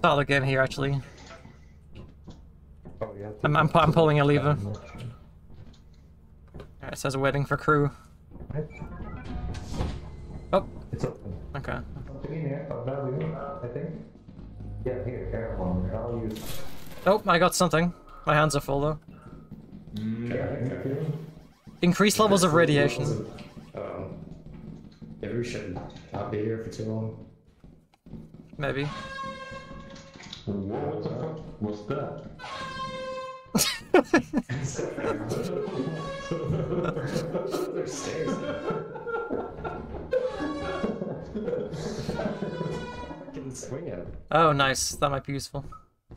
Start the game here, actually. Oh, yeah. I'm, I'm, I'm pulling a lever. It says waiting for crew. Oh, It's open. okay. Something here. Oh, I think. Yeah, here, careful. I'll use. Oh, I got something. My hands are full though. Yeah, Increased levels of radiation. Um, maybe we should not be here for too long. Maybe. Whoa, what the fuck was that? There's stairs. Can swing it. Oh, nice. That might be useful. I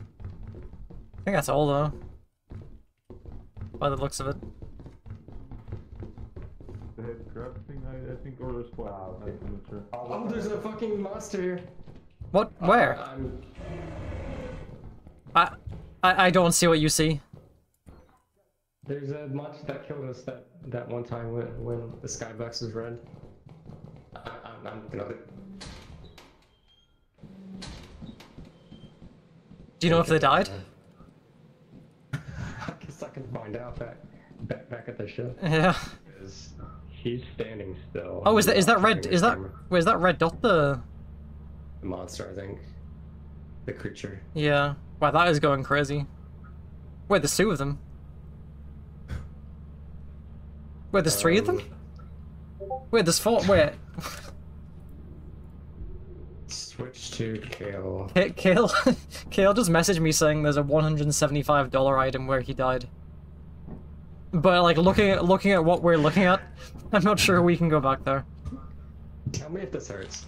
think that's all though. By the looks of it. The head crab thing, I, I think, or the spot. I'm not sure. Oh, there's a fucking monster here. What? Where? I'm I, I, I don't see what you see. There's a monster that killed us that, that one time when, when the skybox was red. I, I'm, I'm gonna. Do you know if they died? I guess I can find out back back, back at the ship. Yeah. He's standing still. Oh, is that is that red? Is that where's that red dot the? the monster? I think the creature. Yeah. Wow, that is going crazy. Wait, there's two of them. Wait, there's three of them. Uh, wait, there's four. Wait, Switch to Kale. K- Kale, Kale just messaged me saying there's a $175 item where he died. But like looking at looking at what we're looking at, I'm not sure we can go back there. Tell me if this hurts.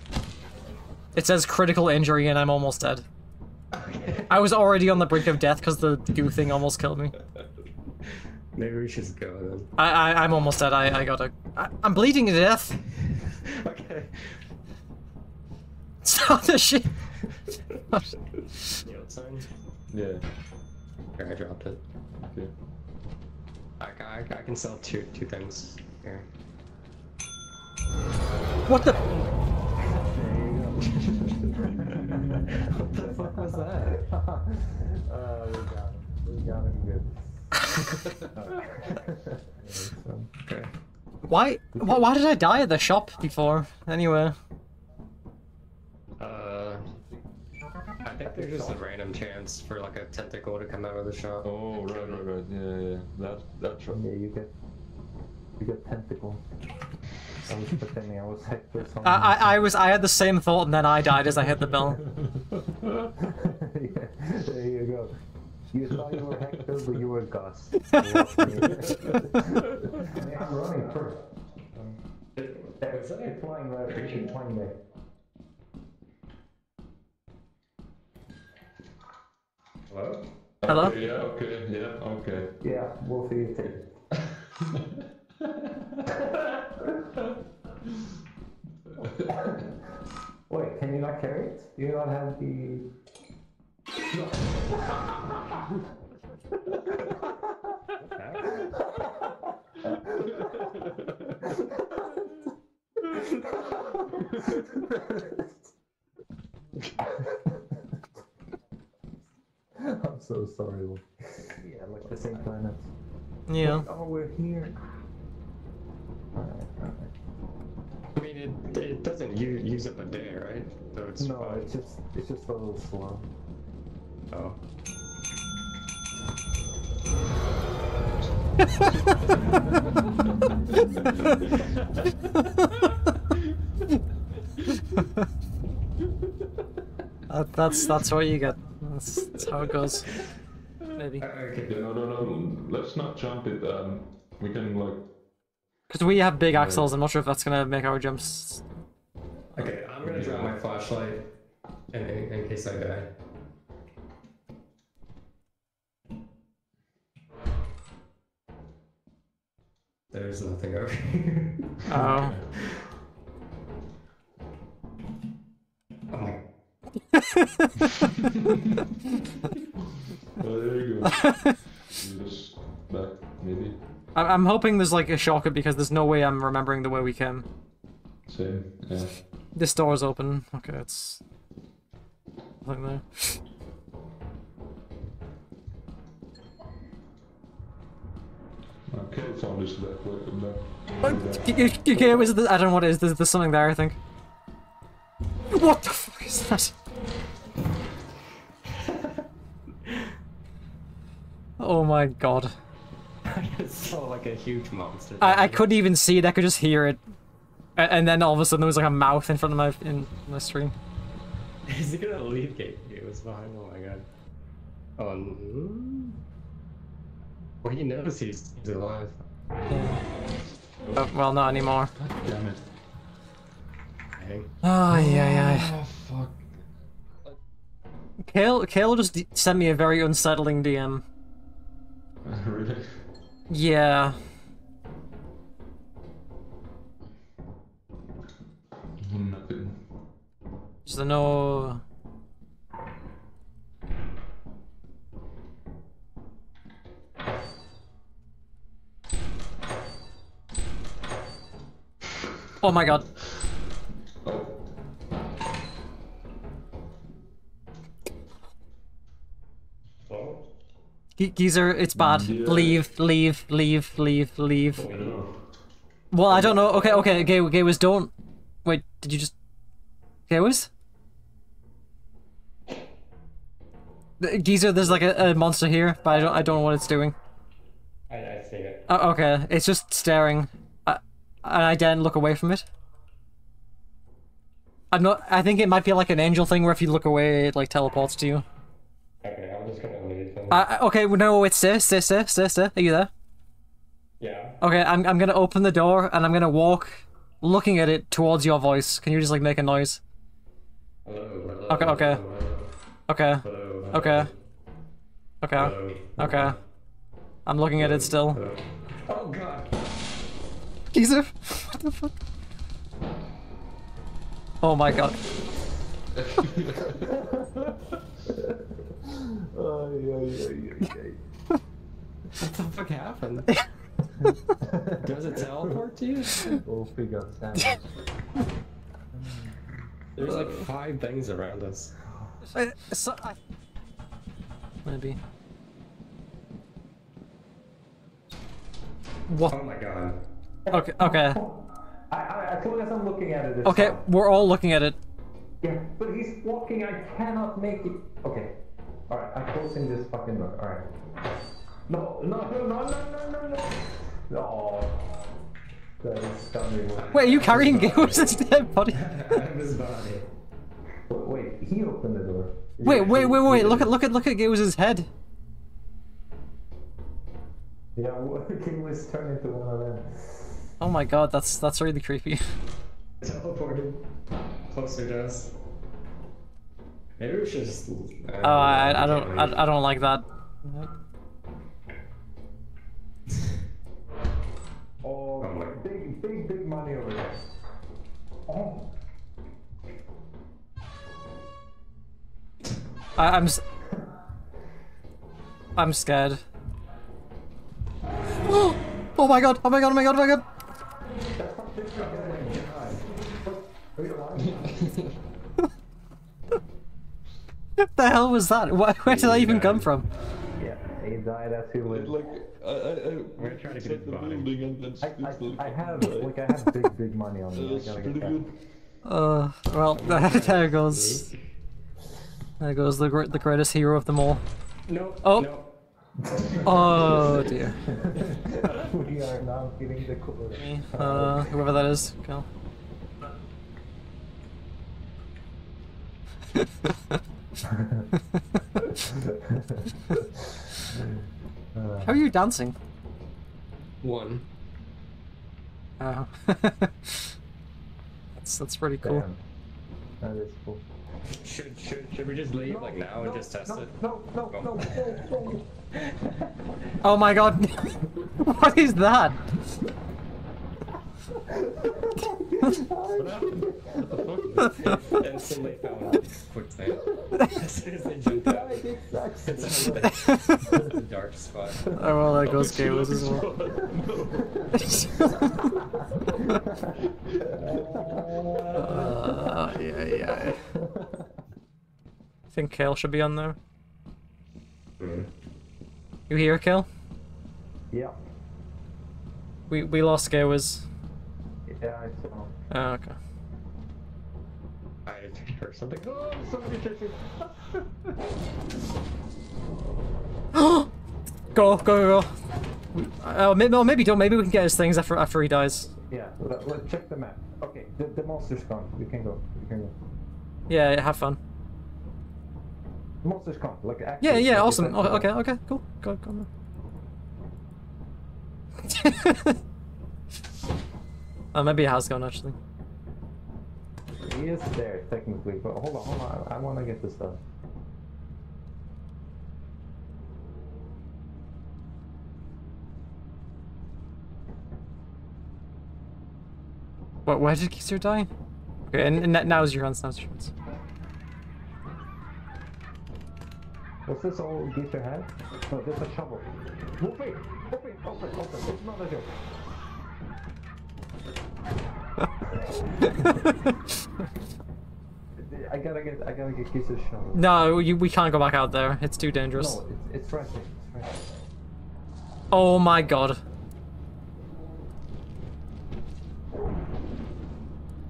It says critical injury and I'm almost dead. I was already on the brink of death because the goo thing almost killed me. Maybe we should go then. I, I I'm almost dead. I I gotta. I, I'm bleeding to death. okay. Stop this shit. Yield. Yeah. Here, I dropped it. Okay. I, I, I can sell two two things. Here. What the? what the fuck was that? Uh, we got him. We got him good. Okay. Why? Why, why did I die at the shop before? Anyway. Uh, I think there's just a random chance for like a tentacle to come out of the shop. Oh, right, right, right. Yeah, yeah. That, that's right. Yeah, you get. You get tentacle. I was pretending I was Hector. Something. I, I I was I had the same thought and then I died as I hit the bell. yeah, there you go. You thought you were Hector, but you were Gus. You walked in. Hey, I'm running first. Um, Was that It's flying right. It's flying right. Hello? Hello? Okay, yeah, okay, yeah, okay. Yeah, we'll see you take. Wait, can you not carry it? Do you not have the? I'm so sorry. Yeah, like the same planet. Yeah. Oh, we're here. Alright, alright. I mean, it, it doesn't u- use up a day, right? So it's No, fine. it's just it's just a little slow. Oh. That, that's that's what you get. That's, that's how it goes. Maybe. Okay. Yeah, no, no, no. Let's not jump it. Um, we can like. Because we have big axles, I'm not sure if that's gonna make our jumps. Okay, I'm gonna drop my flashlight in, in, in case I die. There's nothing over here. Oh. Oh my. Oh, there you go. Just back, maybe. I- I'm hoping there's like a shortcut because there's no way I'm remembering the way we came. Same. Yeah. This door's open. Okay, it's. Nothing there. Kill sound oh, is that way. That, Okay, was the, I don't know what it is. There's, there's something there, I think. What the fuck is that? oh my god. I just saw like a huge monster. I, I couldn't even see it, I could just hear it. A- And then all of a sudden there was like a mouth in front of my in my screen. Is it gonna leave gate? It was behind. Oh my god. Oh. no. Well, he knows he's, he's alive. Oh, well, not anymore. God damn it. Hey. Oh, yeah, yeah. Oh, fuck. Kale, Kale just d- sent me a very unsettling DM. really? Yeah. Nothing. Just no. Oh my god. Oh. Oh. Ge- Geezer, it's bad. Yeah. Leave, leave, leave, leave, leave. Oh, I don't. Well, I don't know. Okay, okay, Gay, Gay was don't. Wait, did you just. Gay was? Geezer, there's like a, a monster here, but I don't, I don't know what it's doing. I, I see it. Oh, okay, it's just staring. And I didn't look away from it. I'm not. I think it might be like an angel thing where if you look away, it like teleports to you. Okay, I'm just gonna leave. Then. I- okay, no, it's stay, stay, stay, stay, stay. Are you there? yeah. Okay, I'm, I'm gonna open the door and I'm gonna walk, looking at it towards your voice. Can you just like make a noise? Hello. hello Okay, okay. Okay, okay, okay, okay. I'm looking at it still. Oh god. Geezer, what the fuck? Oh my god. Ay, ay, ay, ay, ay. What the fuck happened? Does it teleport to you? We'll figure out sandwich. There's like five things around us. Uh, so, I... Maybe. What? Oh my god. Okay, okay, I, I, as long as I'm looking at it, okay. fine. We're all looking at it. Yeah, but he's walking. I cannot make it. Okay. All right. I'm closing this fucking door. All right. No, no, no, no, no, no, no, no. No. That is stunning. Wait, are you carrying Gilbert's dead body? His body. Wait, he opened the door. Wait, wait, wait, wait! Look at, look at, look at Gilbert's head. Yeah, he was turned into one of them. Oh my god, that's that's really creepy. Teleported closer to us. Maybe we should just. Uh, oh, I, I don't, I, I don't like that. Oh, Oh my- big, big, big money over there. Oh. I, I'm, s- I'm scared. Oh my god! Oh my god! Oh my god! Oh my god! What the hell was that? Where, where did that even come from? Yeah, he died as he lived. Like, I, I, I We're gonna get set his the body. building and then I, still I, I have, like, I have big, big money on me. I gotta pretty get good. that. Uh, well, there goes, there goes the gr- the greatest hero of them all. No. Oh. No. Oh dear. we are now getting the core. Uh, whoever that is, go. How are you dancing? One. Oh. that's that's pretty cool. Damn. That is cool. Should should should we just leave like now and just test no, it? No, no, no, no, no. Oh my god! what is that? Instantly found quicksand. As soon as they jumped out, it's a dark spot. Oh well, goes Galos as well. uh, yeah, yeah. I think Kale should be on there. Mm. You here, Kale? Yeah. We we lost Gwiz. Yeah, I saw. Oh, okay. I heard something. Oh, somebody chasing. go, go, go, go. Uh, maybe, maybe don't. Maybe we can get his things after after he dies. Yeah, let, let's check the map. Okay, the, the monster's gone. We can go. We can go. Yeah, have fun. The monster's gone. Like actually. Yeah, yeah, awesome. Oh, okay, okay, cool. Go, go, go. on. oh, maybe it has gone actually. He is there technically, but hold on, hold on. I, I want to get this stuff. What? Why did Geezer die? Okay, and, and is your chance. Now's your chance. What's this old geezer had? No, this is a shovel. Wolfie! Wolfie! Open, open. It's not a joke. I gotta get, I gotta get geezer's shovel. No, you, we can't go back out there. It's too dangerous. No, it's, it's right there. It's right there. Oh my god.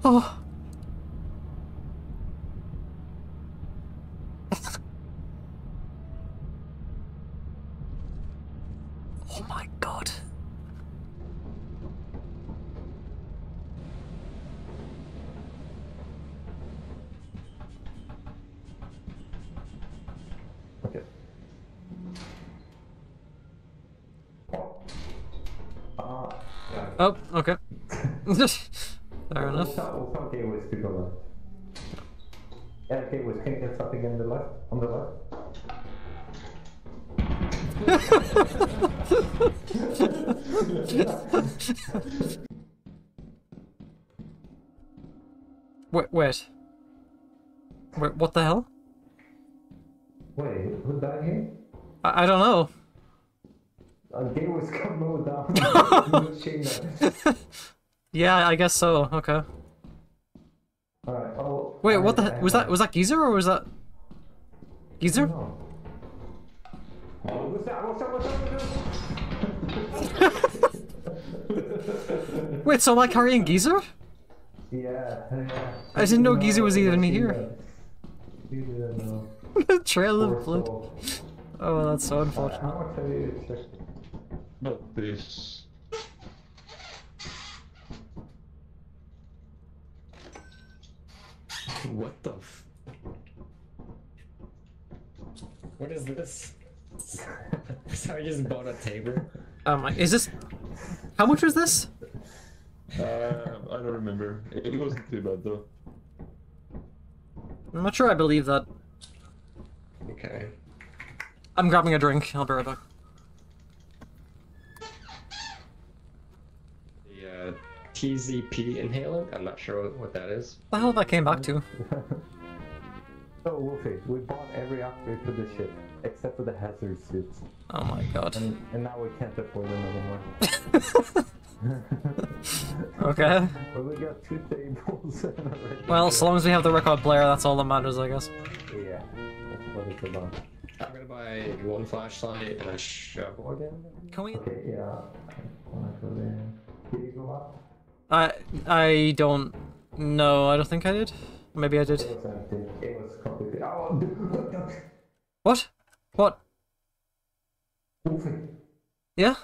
Oh. oh my god. Oh, okay. Fair enough. we'll tell gateways to go left. Yeah, gateways, can you get something in the left? On the left? Wait, wait. Wait, what the hell? Wait, who died here? I, I don't know. Uh, gateways come low down. Yeah, I guess so. Okay. Alright, oh. Wait, what the I- was that? Was that Geezer or was that Geezer? No. Oh, what's that? What's that? What's that? Wait, so am I carrying Geezer? Yeah, yeah. I didn't know No, Geezer was even you here. You didn't. Trail of blood. Oh, that's so I unfortunate. Not this. What the f- What is this? so I just bought a table? Um, is this? How much was this? Uh, I don't remember. It it wasn't too bad though. I'm not sure I believe that. Okay. I'm grabbing a drink. I'll be right back. The uh, TZP inhalant? I'm not sure what, what that is. The hell that came back to? Oh, so, Wolfie, we bought every upgrade for the ship, except for the hazard suits. Oh my god. And, and now we can't afford them anymore. Okay. But we got two tables and a Well, ship. so long as we have the record player, that's all that matters, I guess. Yeah, that's what it's about. I'm gonna buy one flashlight and a shovel again. Can we? Okay, yeah. Wanna go there? Did you go up? I I don't know. I don't think I did. Maybe I did. It was empty. It was completely. Oh, dude, What? What? Wolfie, Yeah?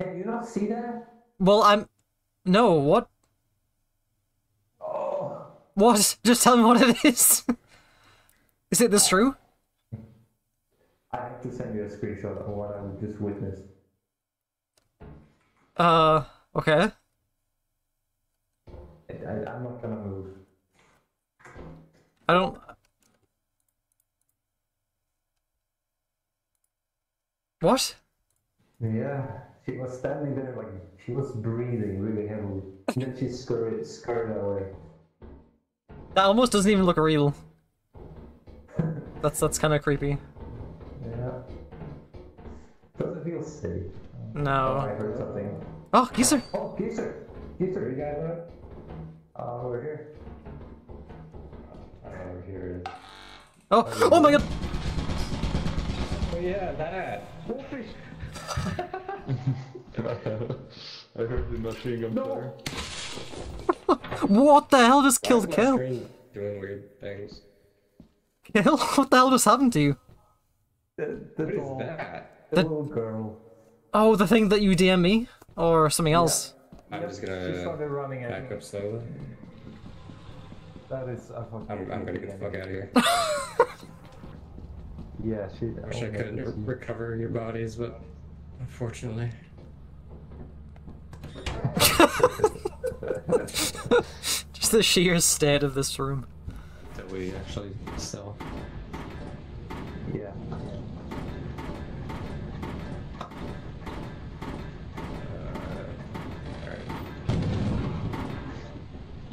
can you not see that? Well, I'm. No. What? Oh, What? Just tell me what it is. is it this true? I have to send you a screenshot of what I just witnessed. Uh. Okay. I, I, I'm not gonna move. I don't. What? Yeah, she was standing there like she was breathing really heavily. And then she scurried, scurried away. That almost doesn't even look real. That's that's kind of creepy. Yeah. Doesn't feel safe. Oh, I No. heard something. Oh, geezer. Oh, geezer! Geezer, you guys know? Uh, over here. Uh, over here. Oh, oh my god. Oh yeah, that. Wolfish! I heard the machine gun fire. What the hell just killed is my Kill? doing weird things? Kill? What the hell just happened to you? The, the What is doll, that? the little girl. Oh, the thing that you DM me? Or something else? I'm just gonna started running at back me. up slowly. That is a fucking. I'm, I'm gonna get the fuck out of here. Yeah, she. Wish oh I could re- recover your bodies, but unfortunately. Just the sheer state of this room. That we actually sell. Yeah.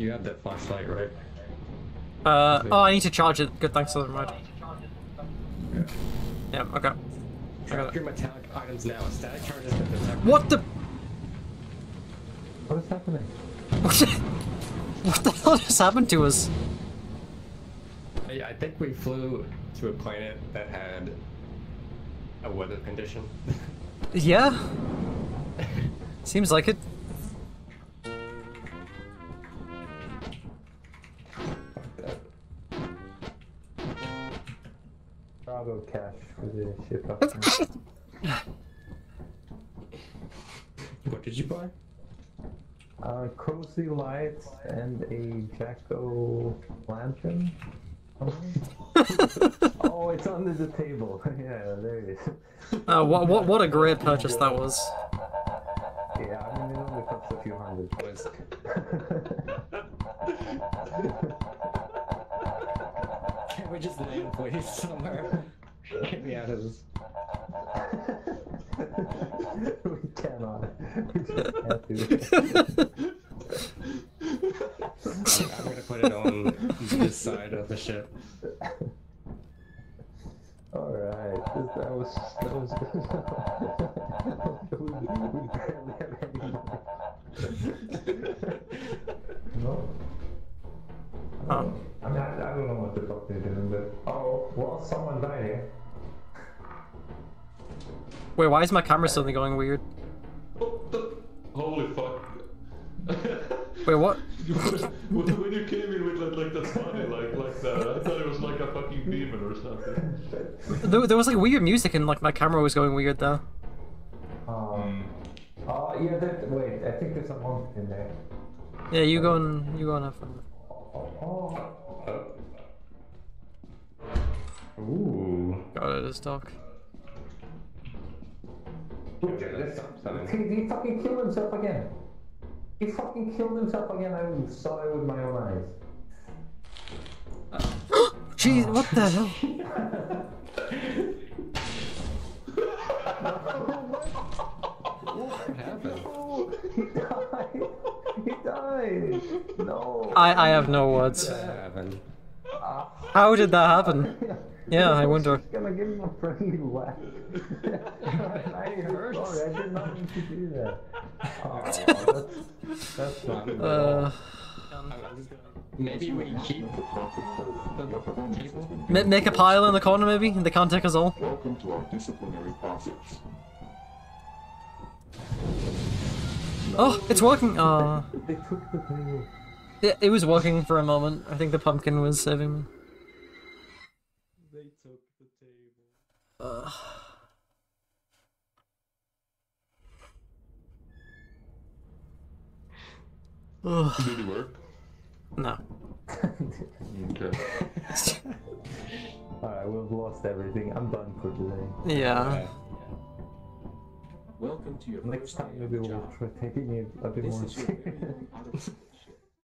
You have that flashlight, right? Uh, oh, I need to charge it. Good, thanks for the reminder. Yeah, okay. Drop your metallic items now. Static charges that detect. What the? What is happening? What the, what the hell just happened to us? I, I think we flew to a planet that had a weather condition. Yeah? Seems like it. Cargo cash for the ship up. what did you buy? uh, cozy lights and a Jacko lantern. oh, it's under the table. yeah, there it is. Uh, what, what, what a great purchase that was. Yeah, I mean, it only costs a few hundred. Was Can we please, somewhere? Get me out of this. we cannot. We just have to. I'm, I'm gonna put it on this side of the ship. Alright, that was that was good. we, we barely know what the fuck they're doing, but oh, well, someone died here. Wait, why is my camera suddenly going weird? Holy fuck. Wait, what? When you came in with like, like that funny, like like that, I thought it was like a fucking demon or something. There, there was like weird music and like my camera was going weird though. Um. Oh yeah, that, wait. I think there's a monk in there. Yeah, you go and you go and have fun. Oh. Ooh. God, it is dark. Look, Yeah, this- that's something. He, he fucking killed himself again. He fucking killed himself again. I saw it with my own eyes. Jeez, what the hell? What happened? He died. He died. No. I, I have no words. How did that happen? Yeah, I wonder. was gonna give him a friendly whack. I hurts. Sorry, I did not mean to do that. Oh, that's, that's not good. Uh, Maybe we keep the table? make a pile in the corner maybe? They can't take us all. Welcome to our disciplinary process. Oh, it's working. Oh, They took the table. it, it was working for a moment. I think the pumpkin was saving me. They took the table. Ugh, Did it work? no. Okay. Alright, we've lost everything. I'm done for today. Yeah. Welcome to your Next time maybe we'll job. try taking it a bit This more